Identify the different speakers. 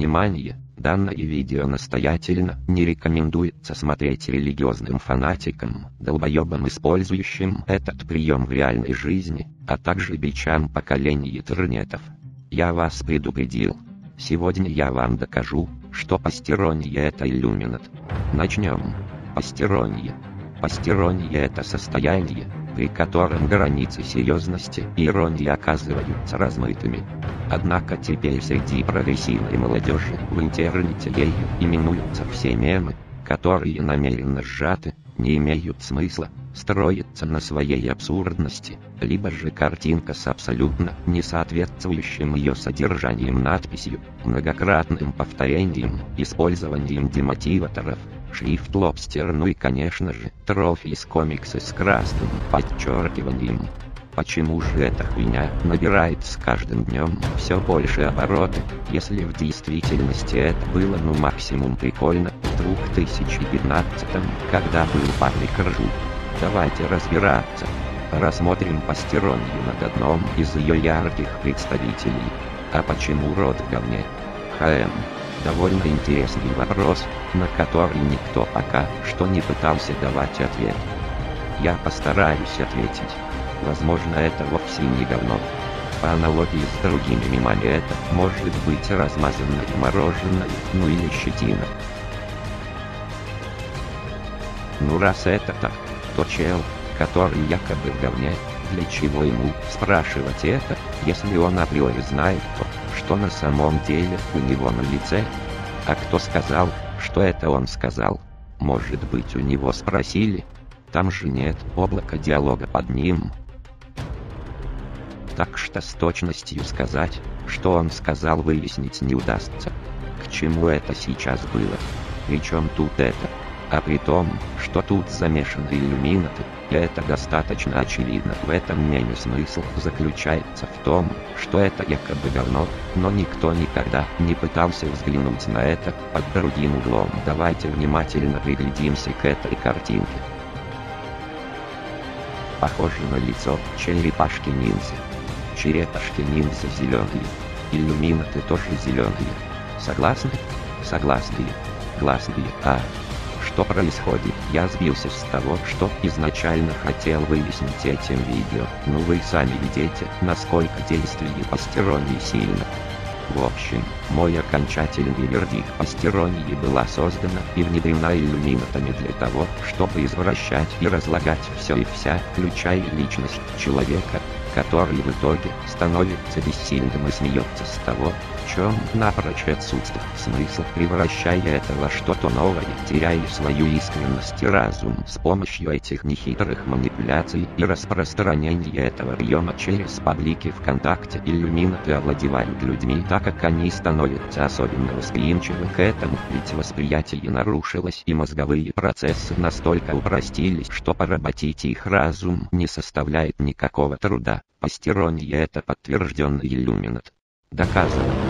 Speaker 1: Внимание! Данное видео настоятельно не рекомендуется смотреть религиозным фанатикам, долбоебам использующим этот прием в реальной жизни, а также бичам поколений интернетов. Я вас предупредил. Сегодня я вам докажу, что постерония это иллюминат. Начнем. Постерония. Постерония это состояние, при котором границы серьезности и иронии оказываются размытыми. Однако теперь среди прогрессивной молодежи в интернете ею именуются все мемы, которые намеренно сжаты, не имеют смысла, строятся на своей абсурдности, либо же картинка с абсолютно не соответствующим ее содержанием надписью, многократным повторением, использованием демотиваторов, шрифт лобстер ну и конечно же, трофи из комикса с красным подчеркиванием. Почему же эта хуйня набирает с каждым днем все больше обороты, если в действительности это было ну максимум прикольно в 2015 когда был паблик ржу. Давайте разбираться. Рассмотрим постеронию над одном из ее ярких представителей. А почему род в говне? ХМ. Довольно интересный вопрос, на который никто пока что не пытался давать ответ. Я постараюсь ответить. Возможно это вовсе не говно. По аналогии с другими мемами это может быть размазанное мороженое, ну или щетина. Ну раз это так, то чел, который якобы в говне, для чего ему спрашивать это, если он априори знает то, что на самом деле у него на лице? А кто сказал, что это он сказал? Может быть у него спросили? Там же нет облака диалога под ним. Так что с точностью сказать, что он сказал выяснить не удастся. К чему это сейчас было? Причем тут это? А при том, что тут замешаны иллюминаты, это достаточно очевидно. В этом меме смысл заключается в том, что это якобы говно, но никто никогда не пытался взглянуть на это под другим углом. Давайте внимательно приглядимся к этой картинке. Похоже на лицо черепашки ниндзя. Черепашки ниндзя зеленые. Иллюминаты тоже зеленые. Согласны? Согласны. Гласные. А, что происходит. Я сбился с того, что изначально хотел выяснить этим видео, но вы сами видите, насколько действие постеронии сильно. В общем, мой окончательный вердикт постеронии была создана и внедрена иллюминатами для того, чтобы извращать и разлагать все и вся, включая личность человека, который в итоге становится бессильным и смеется с того, чем напрочь отсутствует смысл, превращая это во что-то новое, теряя свою искренность и разум с помощью этих нехитрых манипуляций и распространения этого приема через паблики ВКонтакте иллюминаты овладевают людьми так как они становятся особенно восприимчивы к этому, ведь восприятие нарушилось и мозговые процессы настолько упростились, что поработить их разум не составляет никакого труда. Постерония это подтвержденный иллюминат. Доказано.